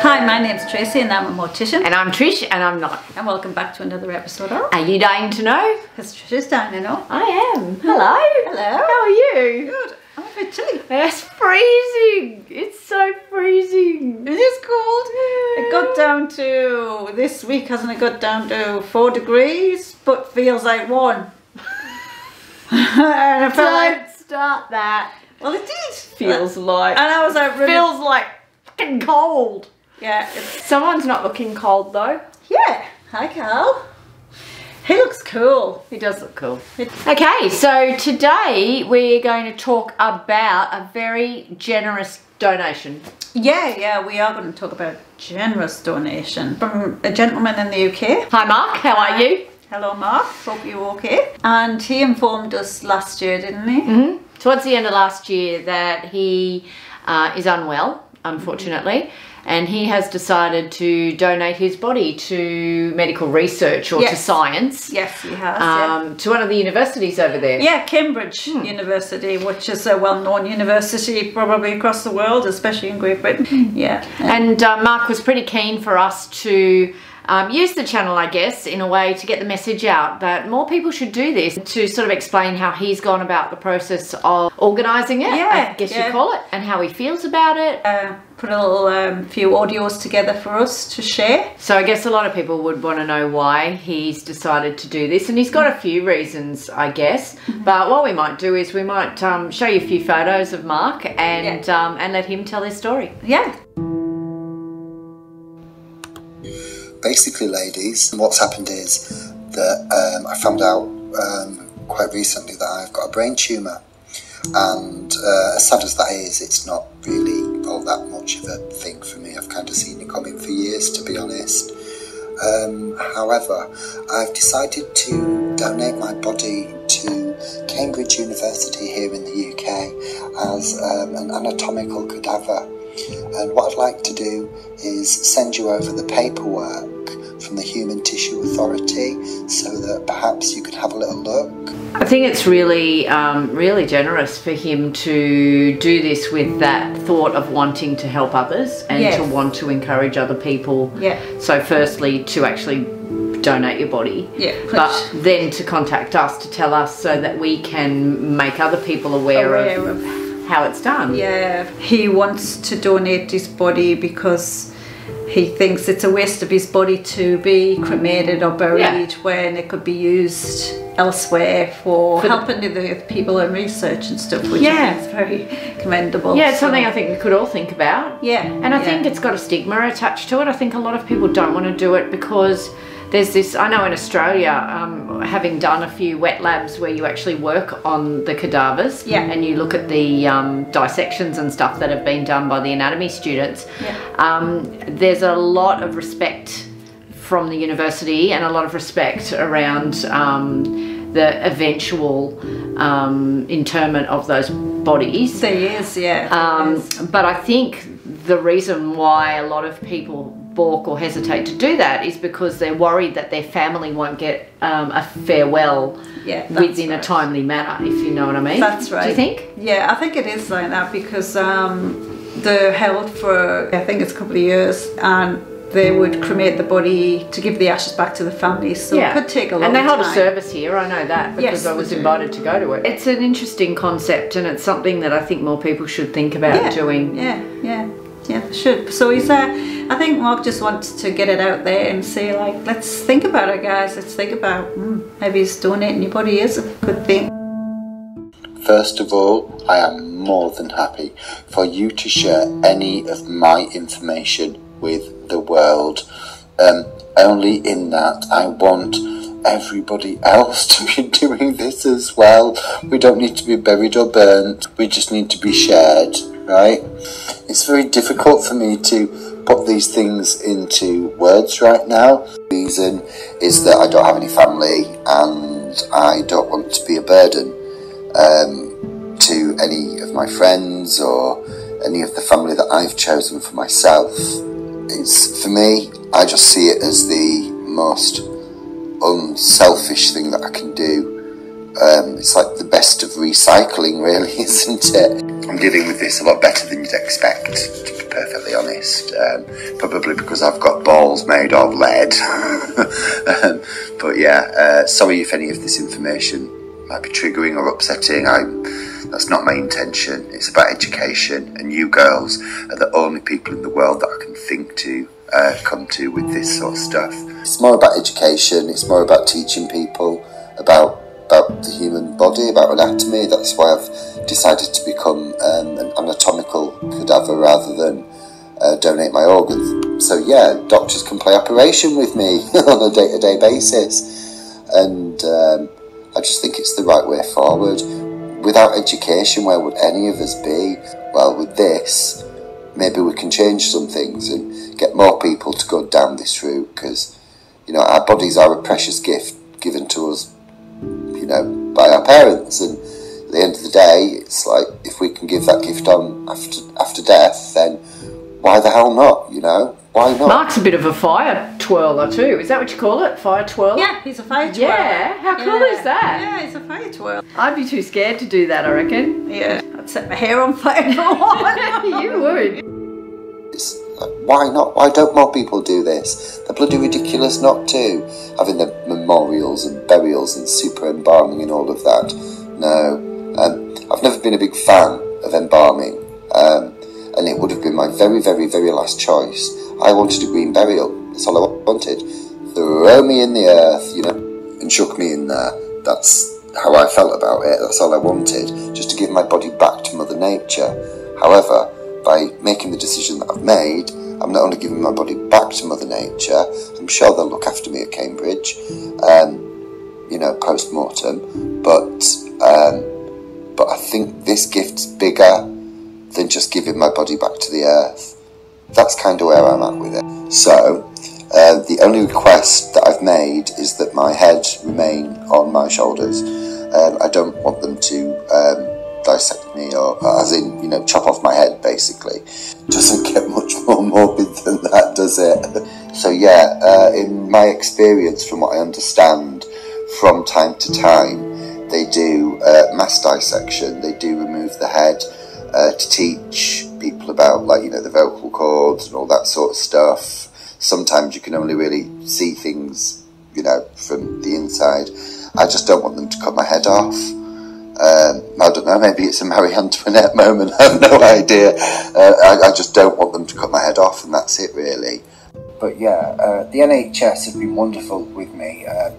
Hi, my name's Tracy and I'm a mortician. And I'm Trish and I'm not. And welcome back to another episode of Are you dying to know? Because Trish is dying to know. I am. Hello. Hello. How are you? Good. I'm a bit chilly. It's freezing. It's so freezing. It is cold. It got down to, this week hasn't it got down to four degrees, but feels like one. and I felt Don't like, start that. well it did. Feels like. And I was like, really, feels like fucking cold. Yeah, it's, Someone's not looking cold though. yeah. Hi, Carl. He looks cool. He does look cool. Okay, so today we're going to talk about a very generous donation. Yeah, yeah, we are going to talk about generous donation from a gentleman in the UK. Hi Mark, how are you? Hello, Mark. Hope you're okay. And he informed us last year, didn't he? Mm-hmm. Towards the end of last year, that he uh, is unwell, unfortunately, and he has decided to donate his body to medical research or to science Yes, he has. yeah. um, to one of the universities over there. Yeah, Cambridge University, which is a well-known university probably across the world, especially in Great Britain. Yeah. And uh, Mark was pretty keen for us to um, use the channel, I guess, in a way to get the message out that more people should do this to sort of explain how he's gone about the process of organising it, Yeah, I guess yeah. you call it, and how he feels about it. Uh, put a little um, few audios together for us to share. So I guess a lot of people would want to know why he's decided to do this, and he's got a few reasons, I guess. But what we might do is we might um, show you a few photos of Mark and um, and let him tell his story. Yeah. Basically, ladies, what's happened is that um, I found out um, quite recently that I've got a brain tumour. And uh, as sad as that is, it's not really all that much of a thing for me. I've kind of seen it coming for years, to be honest. Um, however, I've decided to donate my body to Cambridge University here in the UK as um, an anatomical cadaver. And what I'd like to do is send you over the paperwork from the Human Tissue Authority so that perhaps you could have a little look. I think it's really, um, really generous for him to do this with that thought of wanting to help others and Yes. to want to encourage other people. Yeah. So, firstly, to actually donate your body. Yeah. But then to contact us to tell us so that we can make other people aware, Aware of, how it's done. Yeah, he wants to donate his body because he thinks it's a waste of his body to be cremated or buried Yeah. when it could be used elsewhere for, For helping the people in research and stuff, which Yeah. I think is very commendable. Yeah, it's So, something I think we could all think about. Yeah, And I yeah. think it's got a stigma attached to it. I think a lot of people don't want to do it because there's this. I know in Australia, um, having done a few wet labs where you actually work on the cadavers Yeah. and you look at the um, dissections and stuff that have been done by the anatomy students, Yeah. um, there's a lot of respect from the university and a lot of respect around um, the eventual um, interment of those bodies. There is, yeah. Um, but I think the reason why a lot of people balk or hesitate to do that is because they're worried that their family won't get um, a farewell Yeah, within a timely manner, if you know what I mean. That's right. Do you think? Yeah, I think it is like that because um, they're held for I think it's a couple of years and they would cremate the body to give the ashes back to the family. So it could take a long time. And they hold time. a service here, I know that because Yes, I was invited to go to it. It's an interesting concept and it's something that I think more people should think about yeah, doing. Yeah, yeah, yeah, they should. So he's uh, I think Mark just wants to get it out there and say like, let's think about it, guys. Let's think about mm, maybe it's donating your body is a good thing. First of all, I am more than happy for you to share any of my information with the world. Um, only in that I want everybody else to be doing this as well. We don't need to be buried or burnt, we just need to be shared, right? It's very difficult for me to put these things into words right now. The reason is that I don't have any family and I don't want to be a burden um, to any of my friends or any of the family that I've chosen for myself. It's for me, I just see it as the most unselfish thing that I can do. Um, it's like the best of recycling, really, isn't it? I'm dealing with this a lot better than you'd expect, to be perfectly honest. Um, probably because I've got balls made of lead. um, but yeah, uh, sorry if any of this information might be triggering or upsetting. I, that's not my intention. It's about education, and you girls are the only people in the world that I can think to uh, come to with this sort of stuff. It's more about education. It's more about teaching people about about the human body, about anatomy. That's why I've decided to become um, an anatomical cadaver rather than uh, donate my organs. So yeah, doctors can play operation with me on a day-to-day basis, and um, I just think it's the right way forward. Without education, where would any of us be? Well, with this, maybe we can change some things and get more people to go down this route because, you know, our bodies are a precious gift given to us, know, by our parents. And at the end of the day, it's like if we can give that gift on after after death, then why the hell not? You know, why not? Mark's a bit of a fire twirler too. Is that what you call it? Fire twirler? Yeah, he's a fire twirler. Yeah, how cool is that? Yeah, he's a fire twirler. I'd be too scared to do that, I reckon. Yeah, I'd set my hair on fire for one. you would. It's why not? Why don't more people do this? They're bloody ridiculous not to. Having the memorials and burials and super embalming and all of that. No. Um, I've never been a big fan of embalming. Um, and it would have been my very, very, very last choice. I wanted a green burial. That's all I wanted. Throw me in the earth, you know, and chuck me in there. That's how I felt about it. That's all I wanted. Just to give my body back to Mother Nature. However, by making the decision that I've made, I'm not only giving my body back to Mother Nature, I'm sure they'll look after me at Cambridge, um, you know, post mortem, but um, but I think this gift's bigger than just giving my body back to the earth. That's kind of where I'm at with it. So, uh, the only request that I've made is that my head remain on my shoulders. Um, I don't want them to um, dissect me, or as in, you know, chop off my head, basically. Doesn't get much more morbid than that, does it? So, yeah, uh, in my experience, from what I understand, from time to time, they do uh, mass dissection, they do remove the head uh, to teach people about, like, you know, the vocal cords and all that sort of stuff. Sometimes you can only really see things, you know, from the inside. I just don't want them to cut my head off. Um, I don't know, maybe it's a Marie Antoinette moment, I have no idea. Uh, I, I, just don't want them to cut my head off, and that's it, really. But yeah, uh, the NHS have been wonderful with me. Um,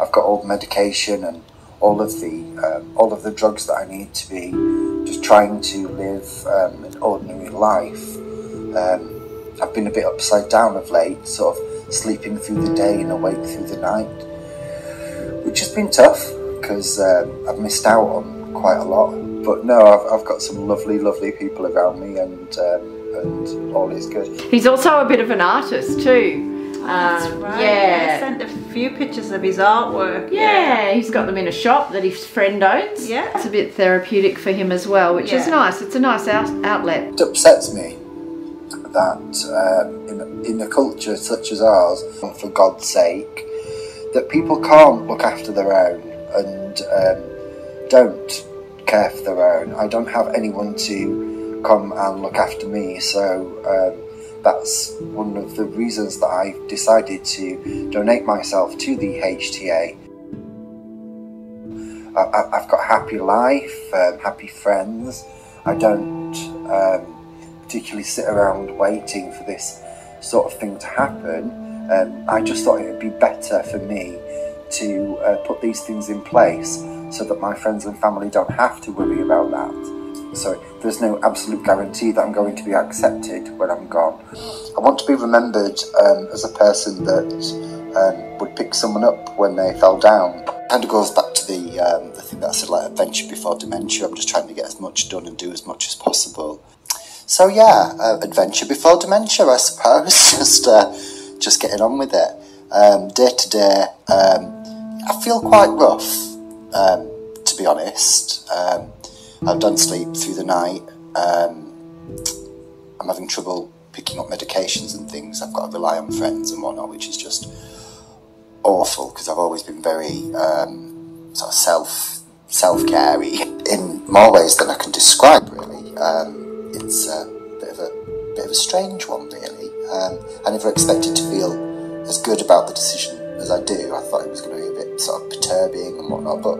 I've got all the medication and all of the um, all of the drugs that I need to be just trying to live um, an ordinary life. Um, I've been a bit upside down of late, sort of sleeping through the day and awake through the night, which has been tough because um, I've missed out on quite a lot. But no, I've, I've got some lovely, lovely people around me, and um, and all is good. He's also a bit of an artist too. That's Um, right. yeah. I sent a few pictures of his artwork. Yeah, he's got them in a shop that his friend owns. Yeah. It's a bit therapeutic for him as well, which is nice. It's a nice out- outlet. It upsets me that um, in, in a culture such as ours, for God's sake, that people can't look after their own and um, don't care for their own. I don't have anyone to come and look after me, so um, that's one of the reasons that I've decided to donate myself to the HTA. I, I've got a happy life, um, happy friends. I don't um, particularly sit around waiting for this sort of thing to happen. Um, I just thought it would be better for me to uh, put these things in place so that my friends and family don't have to worry about that. So there's no absolute guarantee that I'm going to be accepted when I'm gone. I want to be remembered um, as a person that um, would pick someone up when they fell down. Kind of goes back to the um, the thing that I said, like adventure before dementia. I'm just trying to get as much done and do as much as possible. So yeah, uh, adventure before dementia, I suppose. just uh, just getting on with it. Um, day to day, um, I feel quite rough, um, to be honest. Um, I've done sleep through the night. Um, I'm having trouble picking up medications and things. I've got to rely on friends and whatnot, which is just awful because I've always been very um, sort of self self carey in more ways than I can describe. Really, um, it's a bit of a bit of a strange one, really. Um, I never expected to feel as good about the decision as I do. I thought it was going to be a bit sort of perturbing and whatnot, but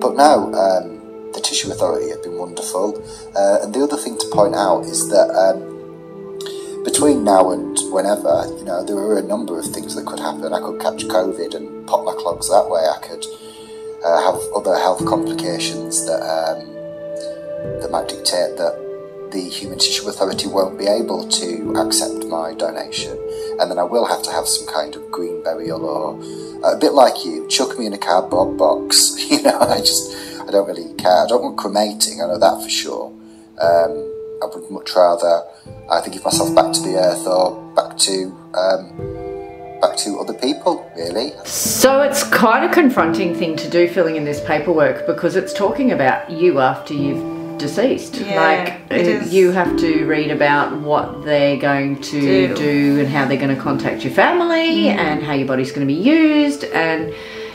but no, um, the Tissue Authority have been wonderful. Uh, and the other thing to point out is that um, between now and whenever, you know, there were a number of things that could happen. I could catch COVID and pop my clogs that way. I could uh, have other health complications that um, that might dictate that the Human Tissue Authority won't be able to accept my donation, and then I will have to have some kind of green burial or a bit like you, chuck me in a cardboard box. You know, I just I don't really care. I don't want cremating. I know that for sure. Um, I would much rather either give myself back to the earth or back to um, back to other people. Really. So it's quite a confronting thing to do, filling in this paperwork, because it's talking about you after you've deceased. Yeah, like you have to read about what they're going to Do. do, and how they're going to contact your family and how your body's going to be used and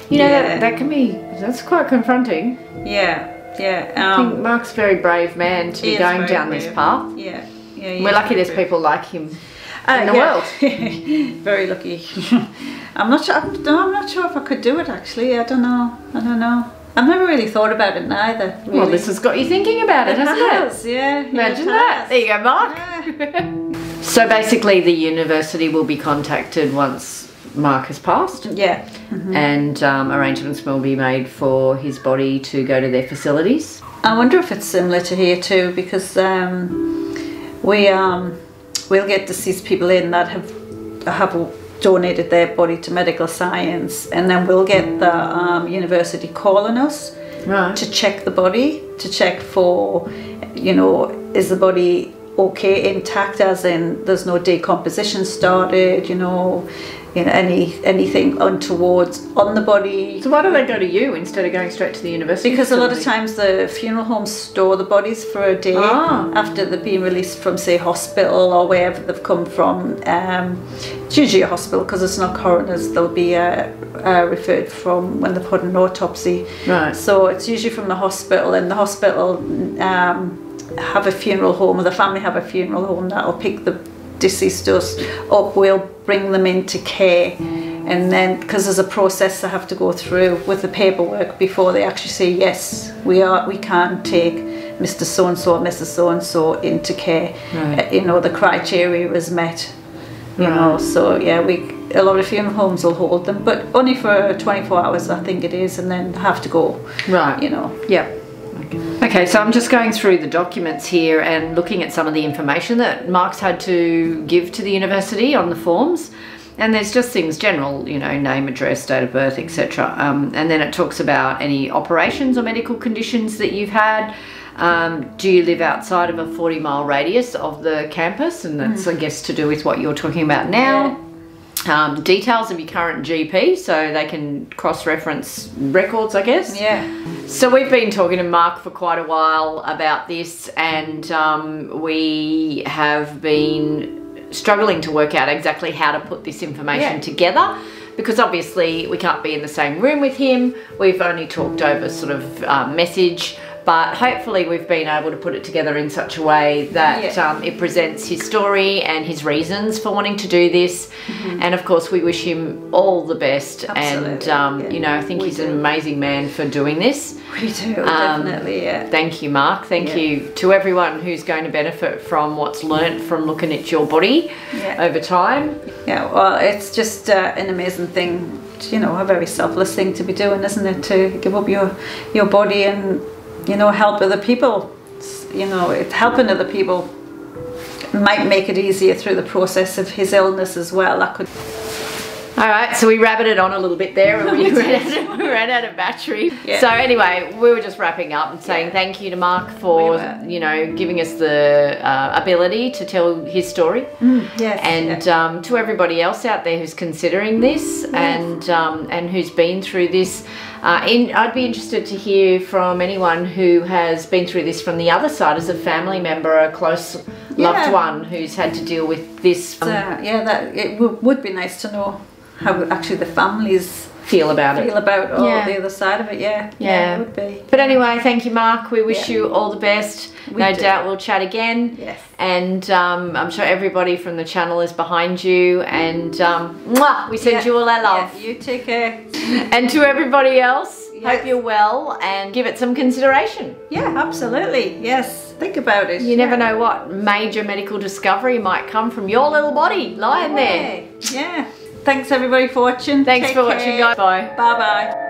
you know Yeah. that, that can be that's quite confronting. Yeah, yeah. I think Um, Mark's a very brave man to be going down this path. Yeah, yeah. he We're lucky there's brave. people like him Uh, in the yeah. world. very lucky. I'm not sure. No, I'm not sure if I could do it. Actually, I don't know. I don't know. I've never really thought about it neither. Well, this has got you thinking about it, It hasn't it? has, yeah. Imagine it that. There you go, Mark. Yeah. So basically, the university will be contacted once Mark has passed, Yeah. and um, arrangements will be made for his body to go to their facilities. I wonder if it's similar to here too, because um, we um, we'll get deceased people in that have a have donated their body to medical science, and then we'll get the um, university calling us Right. to check the body, to check for, you know, is the body okay, intact, as in there's no decomposition started, you know, you know any anything untowards on the body. So why do they go to you instead of going straight to the university? Because a lot of times the funeral homes store the bodies for a day Ah. after they've been released from, say, hospital or wherever they've come from. Um, it's usually a hospital because it's not coroners. They'll be uh, uh, referred from when they've had an autopsy. Right. So it's usually from the hospital, and the hospital um, have a funeral home, or the family have a funeral home that'll pick the deceased us up. We'll bring them into care, and then because there's a process they have to go through with the paperwork before they actually say yes, we are we can take Mr. So and so or Mrs. So and so into care. Right. You know the criteria is met. You know, so yeah, we a lot of funeral homes will hold them, but only for 24 hours, I think it is, and then have to go. Right. You know. Yeah. Okay, so I'm just going through the documents here and looking at some of the information that Mark's had to give to the university on the forms. And there's just things general, you know, name, address, date of birth, etc. Um, and then it talks about any operations or medical conditions that you've had. Um, do you live outside of a 40 mile radius of the campus? And that's, I guess, to do with what you're talking about now. Um, details of your current GP so they can cross reference records, I guess. Yeah. So we've been talking to Mark for quite a while about this, and um, we have been struggling to work out exactly how to put this information Yeah. together. Because obviously we can't be in the same room with him. We've only talked over sort of uh, message, but hopefully we've been able to put it together in such a way that Yeah. um, it presents his story and his reasons for wanting to do this. And of course, we wish him all the best. And Mm-hmm. Um, yeah. you know, I think We he's an amazing man for doing this. We do, Um, definitely, yeah. Thank you, Mark. Thank Yeah. you to everyone who's going to benefit from what's learnt from looking at your body over time. Yeah, well, it's just uh, an amazing thing, you know, a very selfless thing to be doing, isn't it? To give up your your body and, you know, help other people. You know, helping other people might make it easier through the process of his illness as well. That could, All right, so we rabbited on a little bit there and we ran out of, we ran out of battery. Yeah. So anyway, we were just wrapping up and saying Yeah. thank you to Mark for, We you know, giving us the uh, ability to tell his story. yes, and um, to everybody else out there who's considering this and um, and who's been through this. Uh, in, I'd be interested to hear from anyone who has been through this from the other side as a family member, a close loved one who's had to deal with this. uh, yeah, that it w- would be nice to know how actually the families feel about it. feel about all Yeah. the other side of it. Yeah, Yeah. it would be. But anyway, thank you, Mark. We wish Yeah. you all the best. We no do. doubt we'll chat again. Yes. And um, I'm sure everybody from the channel is behind you. And um, mwah, we send Yeah. you all our love. Yeah, you take care. And to everybody else, Yes. hope you're well and give it some consideration. Yeah, absolutely. Yes, think about it. You never know what major medical discovery might come from your little body lying there. Yeah. Thanks everybody for watching. Thanks Take for watching, care. guys. Bye. Bye bye.